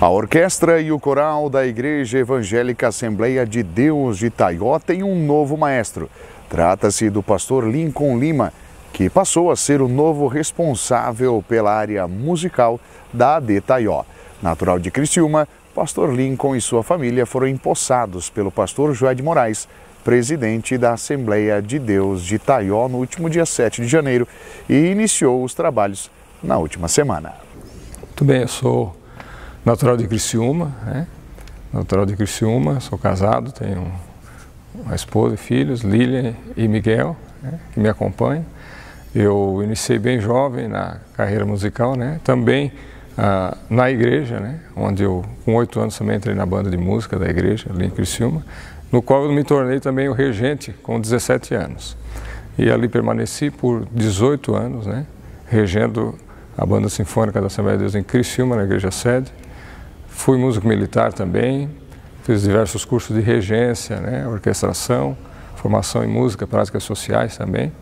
A orquestra e o coral da Igreja Evangélica Assembleia de Deus de Itaió têm um novo maestro. Trata-se do pastor Lincoln Lima, que passou a ser o novo responsável pela área musical da AD Itaió. Natural de Criciúma, pastor Lincoln e sua família foram empossados pelo pastor Joé de Moraes, presidente da Assembleia de Deus de Itaió, no último dia 7 de janeiro, e iniciou os trabalhos na última semana. Muito bem, eu sou natural de Criciúma, né? natural de Criciúma, sou casado, tenho uma esposa e filhos, Lilian e Miguel, né? que me acompanham. Eu iniciei bem jovem na carreira musical, né? também ah, na igreja, né? onde eu, com oito anos, também entrei na banda de música da igreja, ali em Criciúma, no qual eu me tornei também o regente com 17 anos. E ali permaneci por 18 anos, né? regendo a banda sinfônica da Assembleia de Deus em Criciúma, na igreja sede. Fui músico militar também, fiz diversos cursos de regência, né, orquestração, formação em música, práticas sociais também.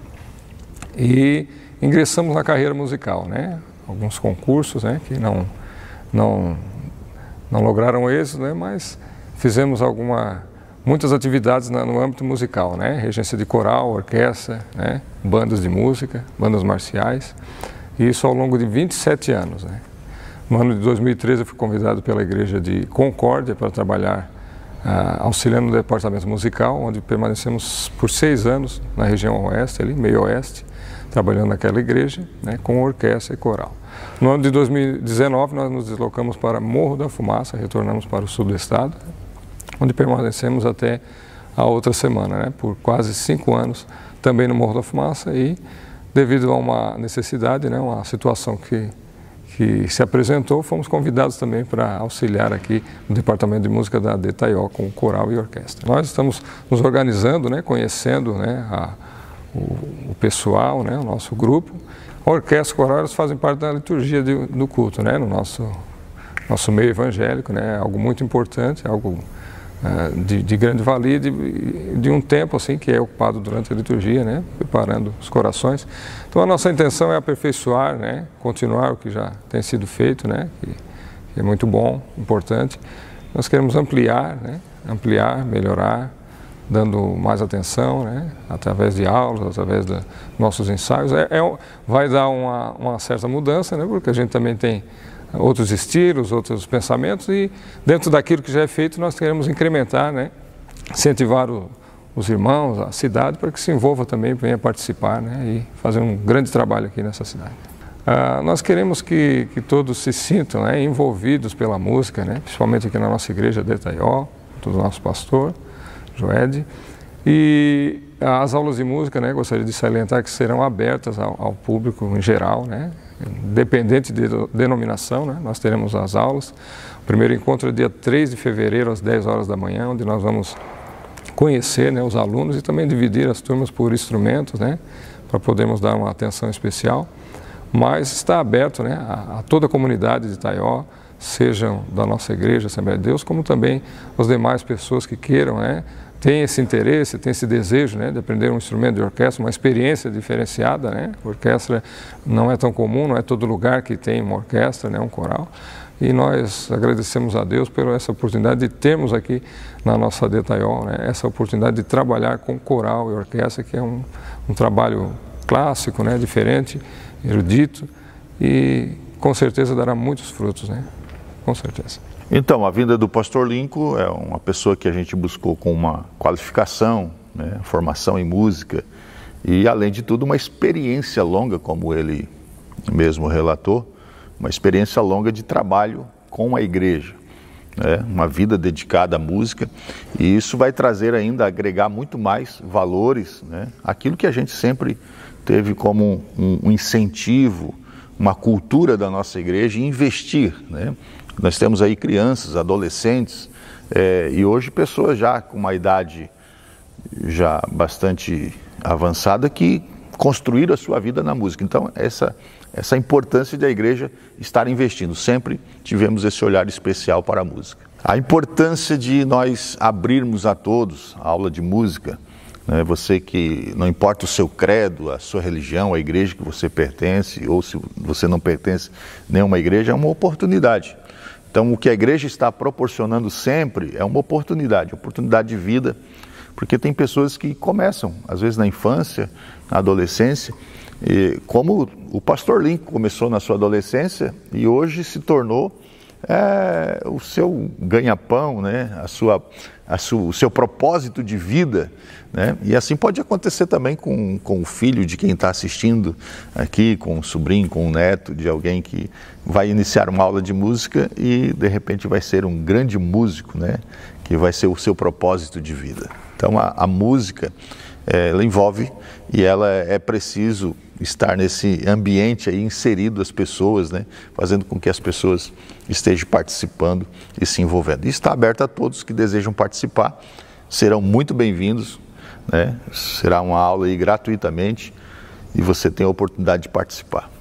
E ingressamos na carreira musical, né? Alguns concursos, né, que não não não lograram êxito, né, mas fizemos alguma muitas atividades no âmbito musical, né? Regência de coral, orquestra, né? Bandas de música, bandas marciais. E isso ao longo de 27 anos, né? No ano de 2013 eu fui convidado pela igreja de Concórdia para trabalhar uh, auxiliando no departamento musical, onde permanecemos por seis anos na região oeste, ali, meio oeste, trabalhando naquela igreja, né, com orquestra e coral. No ano de 2019 nós nos deslocamos para Morro da Fumaça, retornamos para o sul do estado, onde permanecemos até a outra semana, né, por quase cinco anos, também no Morro da Fumaça e devido a uma necessidade, né, uma situação que que se apresentou, fomos convidados também para auxiliar aqui no Departamento de Música da Detaió com coral e orquestra. Nós estamos nos organizando, né, conhecendo né, a, o, o, pessoal, né, o nosso grupo. A orquestra e coral fazem parte da liturgia de, do culto, né, no nosso, nosso meio evangélico, né, algo muito importante, algo é, de, de, grande valia de, de, um tempo assim que é ocupado durante a liturgia, né, preparando os corações. Então a nossa intenção é aperfeiçoar, né, continuar o que já tem sido feito, né, que, que é muito bom, importante. Nós queremos ampliar, né, ampliar, melhorar, dando mais atenção, né, através de aulas, através dos nossos ensaios. É, é, vai dar uma, uma certa mudança, né, porque a gente também tem outros estilos, outros pensamentos e dentro daquilo que já é feito nós queremos incrementar, né? incentivar o, os irmãos, a cidade, para que se envolva também, venha participar né? e fazer um grande trabalho aqui nessa cidade. Ah, nós queremos que, que todos se sintam né, envolvidos pela música, né, principalmente aqui na nossa igreja de Itaió, do nosso pastor, Joed. E as aulas de música, né, gostaria de salientar que serão abertas ao, ao público em geral, né, dependente de denominação, né, nós teremos as aulas. O primeiro encontro é dia 3 de fevereiro, às 10 horas da manhã, onde nós vamos conhecer né, os alunos e também dividir as turmas por instrumentos, né, para podermos dar uma atenção especial. Mas está aberto né, a, a toda a comunidade de Itaió, sejam da nossa igreja, Assembleia de Deus, como também as demais pessoas que queiram né, tem esse interesse, tem esse desejo né, de aprender um instrumento de orquestra, uma experiência diferenciada. Né? orquestra não é tão comum, não é todo lugar que tem uma orquestra, né, um coral. E nós agradecemos a Deus por essa oportunidade de termos aqui na nossa Detaiol, né, essa oportunidade de trabalhar com coral e orquestra, que é um, um trabalho clássico, né, diferente, erudito e com certeza dará muitos frutos, né? Com certeza. Então, a vinda do pastor Lincoln é uma pessoa que a gente buscou com uma qualificação, né, formação em música e, além de tudo, uma experiência longa, como ele mesmo relatou, uma experiência longa de trabalho com a igreja. Né, uma vida dedicada à música e isso vai trazer ainda, agregar muito mais valores, né, aquilo que a gente sempre teve como um, um incentivo, uma cultura da nossa igreja, investir, né? Nós temos aí crianças, adolescentes é, e hoje pessoas já com uma idade já bastante avançada que construíram a sua vida na música. Então, essa, essa importância da igreja estar investindo. Sempre tivemos esse olhar especial para a música. A importância de nós abrirmos a todos a aula de música. Né? Você que, não importa o seu credo, a sua religião, a igreja que você pertence, ou se você não pertence nenhuma igreja, é uma oportunidade Então, o que a igreja está proporcionando sempre é uma oportunidade, oportunidade de vida, porque tem pessoas que começam, às vezes na infância, na adolescência, como o pastor Lincoln começou na sua adolescência e hoje se tornou é, o seu ganha-pão, né? a sua, a o seu propósito de vida. Né? E assim pode acontecer também com, com o filho de quem está assistindo aqui, com o sobrinho, com o neto de alguém que vai iniciar uma aula de música e de repente vai ser um grande músico, né? que vai ser o seu propósito de vida. Então a, a música ela envolve e ela é preciso estar nesse ambiente aí inserido as pessoas, né, fazendo com que as pessoas estejam participando e se envolvendo. E está aberto a todos que desejam participar, serão muito bem-vindos, né? Será uma aula aí gratuitamente e você tem a oportunidade de participar.